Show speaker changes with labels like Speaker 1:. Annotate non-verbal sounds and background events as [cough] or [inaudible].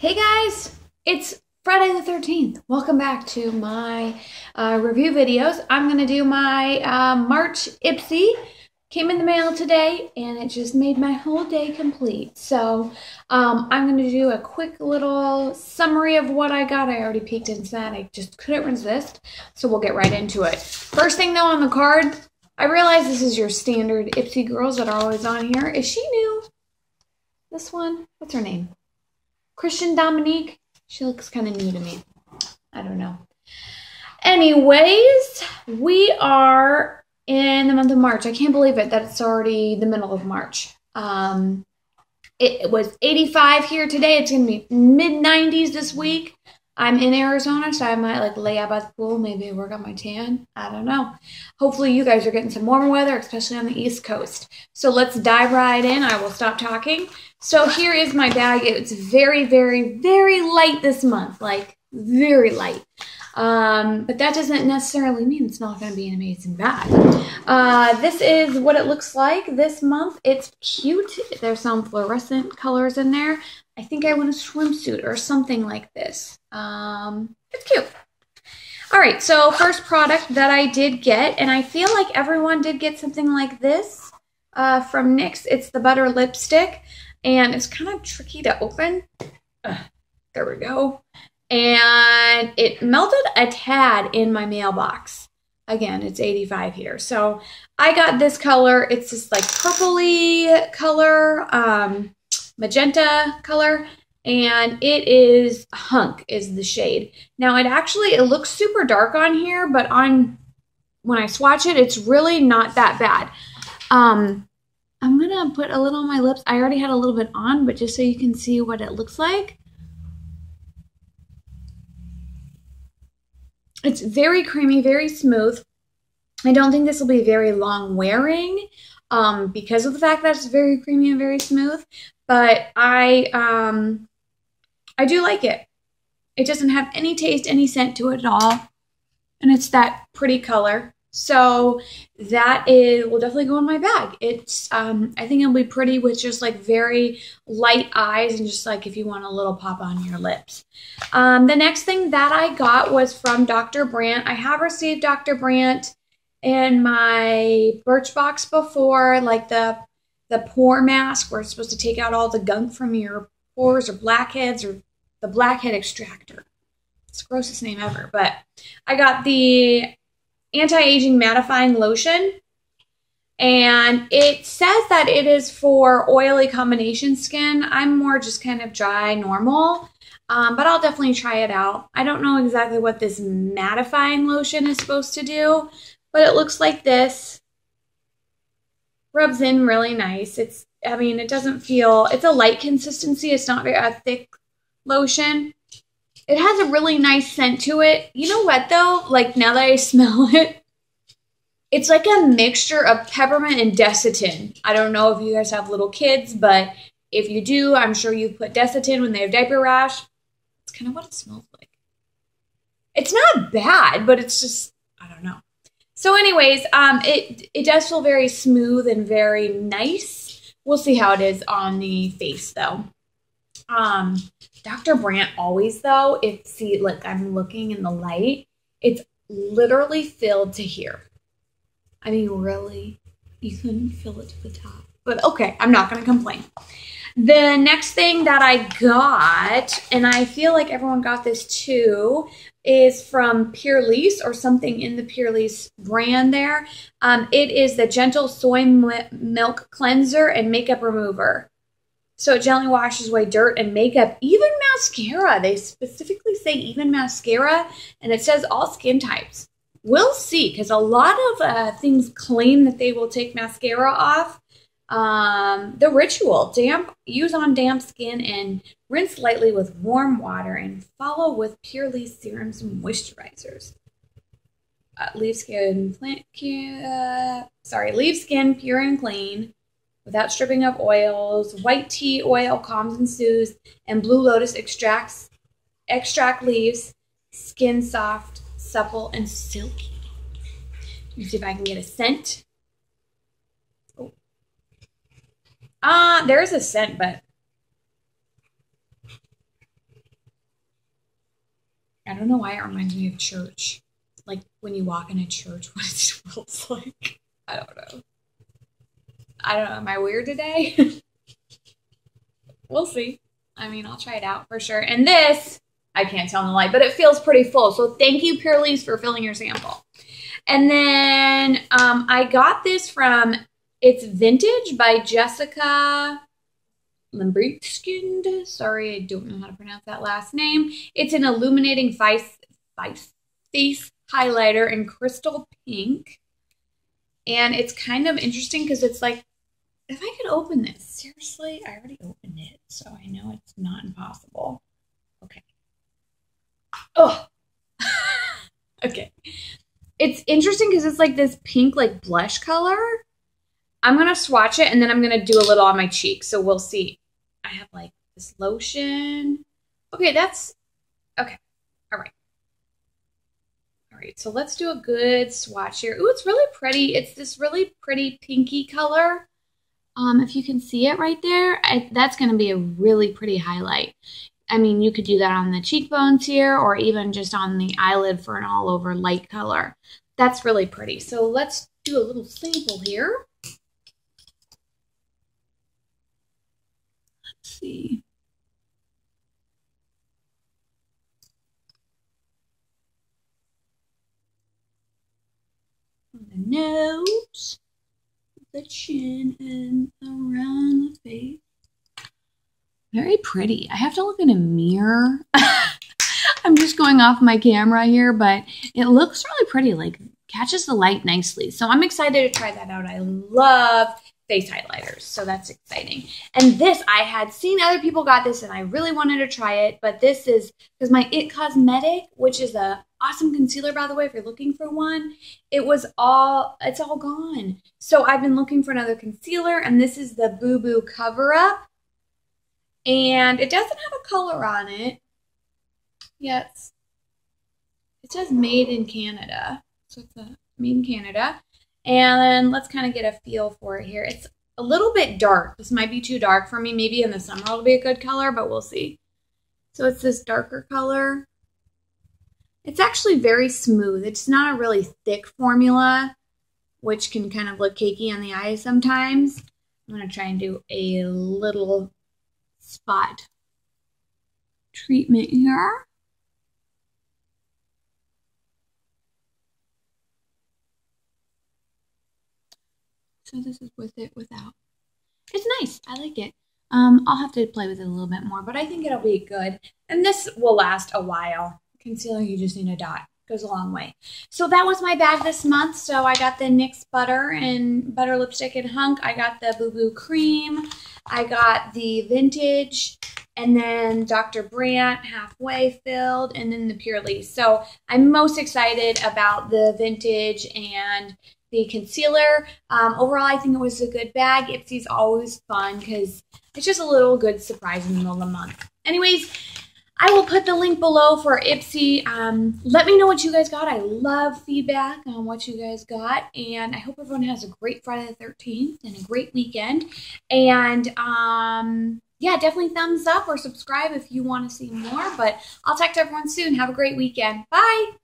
Speaker 1: Hey guys, it's Friday the 13th. Welcome back to my uh, review videos. I'm going to do my uh, March Ipsy. Came in the mail today and it just made my whole day complete. So um, I'm going to do a quick little summary of what I got. I already peeked inside. I just couldn't resist. So we'll get right into it. First thing though on the card, I realize this is your standard Ipsy girls that are always on here. Is she new? This one? What's her name? Christen Dominique. She looks kind of new to me. I don't know. Anyways, we are in the month of March. I can't believe it that it's already the middle of March. Um, it was 85 here today. It's going to be mid 90s this week. I'm in Arizona, so I might like lay out by the pool, maybe work on my tan. I don't know. Hopefully, you guys are getting some warmer weather, especially on the East Coast. So let's dive right in. I will stop talking. So here is my bag. It's very, very, very light this month, like very light. Um, but that doesn't necessarily mean it's not going to be an amazing bag. Uh, this is what it looks like this month. It's cute. There's some fluorescent colors in there. I think I want a swimsuit or something like this. Um, it's cute. All right, so first product that I did get, and I feel like everyone did get something like this uh, from NYX. It's the Butter Lipstick, and it's kind of tricky to open. Uh, there we go. And it melted a tad in my mailbox. Again, it's 85 here. So I got this color. It's this like purpley color. Um, magenta color and it is hunk is the shade now it actually it looks super dark on here but on when i swatch it it's really not that bad um i'm gonna put a little on my lips i already had a little bit on but just so you can see what it looks like it's very creamy very smooth i don't think this will be very long wearing um, because of the fact that it's very creamy and very smooth but I um I do like it. It doesn't have any taste, any scent to it at all. And it's that pretty color. So that is will definitely go in my bag. It's um I think it'll be pretty with just like very light eyes and just like if you want a little pop on your lips. Um the next thing that I got was from Dr. Brandt. I have received Dr. Brandt in my Birchbox before, like the the pore mask where it's supposed to take out all the gunk from your pores or blackheads or the blackhead extractor. It's the grossest name ever. But I got the anti-aging mattifying lotion and it says that it is for oily combination skin. I'm more just kind of dry, normal, um, but I'll definitely try it out. I don't know exactly what this mattifying lotion is supposed to do, but it looks like this rubs in really nice. It's, I mean, it doesn't feel, it's a light consistency. It's not very a thick lotion. It has a really nice scent to it. You know what though? Like now that I [laughs] smell it, it's like a mixture of peppermint and Desitin. I don't know if you guys have little kids, but if you do, I'm sure you put Desitin when they have diaper rash. It's kind of what it smells like. It's not bad, but it's just, I don't know. So, anyways, um, it it does feel very smooth and very nice. We'll see how it is on the face, though. Um, Dr. Brandt always though, if see, like I'm looking in the light, it's literally filled to here. I mean, really, you couldn't fill it to the top. But okay, I'm not gonna complain. The next thing that I got, and I feel like everyone got this too, is from Purlisse or something in the Purlisse brand there. Um, it is the Gentle Soy Milk Cleanser and Makeup Remover. So it gently washes away dirt and makeup, even mascara. They specifically say even mascara, and it says all skin types. We'll see, because a lot of uh, things claim that they will take mascara off. Um, the ritual damp, use on damp skin and rinse lightly with warm water and follow with Purlisse serums and moisturizers. Uh, leave skin plant, uh, sorry, leave skin pure and clean without stripping of oils. White tea oil calms and soothes, and blue lotus extracts extract leaves skin soft, supple, and silky. See if I can get a scent. Ah, uh, there's a scent, but I don't know why it reminds me of church. Like when you walk in a church, [laughs] what it smells like. I don't know. I don't know. Am I weird today? [laughs] we'll see. I mean, I'll try it out for sure. And this, I can't tell in the light, but it feels pretty full. So thank you, Purlisse, for filling your sample. And then um, I got this from, it's Vintage by Jessica Limbrickskind. Sorry, I don't know how to pronounce that last name. It's an illuminating face, face, face highlighter in crystal pink. And it's kind of interesting because it's like, if I could open this, seriously, I already opened it, so I know it's not impossible. Okay. Oh, [laughs] okay. It's interesting because it's like this pink, like blush color. I'm going to swatch it and then I'm going to do a little on my cheek. So we'll see. I have like this lotion. Okay, that's okay. All right. All right, so let's do a good swatch here. Ooh, it's really pretty. It's this really pretty pinky color. Um, if you can see it right there, I, that's going to be a really pretty highlight. I mean, you could do that on the cheekbones here or even just on the eyelid for an all over light color. That's really pretty. So let's do a little sample here. Let's see. The nose, the chin, and around the face. Very pretty. I have to look in a mirror. [laughs] I'm just going off my camera here, but it looks really pretty. Like catches the light nicely. So I'm excited to try that out. I love face highlighters, so that's exciting. And this, I had seen other people got this and I really wanted to try it, but this is because my It Cosmetic, which is a awesome concealer by the way if you're looking for one, it was all it's all gone. So I've been looking for another concealer and this is the Boo Boo Cover Up and it doesn't have a color on it. Yes. It says made in Canada. So it's a made in Canada. And let's kind of get a feel for it here. It's a little bit dark. This might be too dark for me. Maybe in the summer it'll be a good color, but we'll see. So it's this darker color. It's actually very smooth. It's not a really thick formula, which can kind of look cakey on the eyes sometimes. I'm going to try and do a little spot treatment here. So this is with it without. It's nice. I like it. Um, I'll have to play with it a little bit more, but I think it'll be good. And this will last a while. Concealer, you just need a dot goes a long way. So that was my bag this month. So I got the NYX Butter and Butter Lipstick and Hunk. I got the Boo Boo Cream. I got the Vintage and then Dr. Brandt halfway filled and then the Purlisse. So I'm most excited about the Vintage and the concealer. Um, overall, I think it was a good bag. Ipsy's always fun because it's just a little good surprise in the middle of the month. Anyways, I will put the link below for Ipsy. Um, let me know what you guys got. I love feedback on what you guys got. And I hope everyone has a great Friday the 13th and a great weekend. And um, yeah, definitely thumbs up or subscribe if you want to see more. But I'll talk to everyone soon. Have a great weekend. Bye.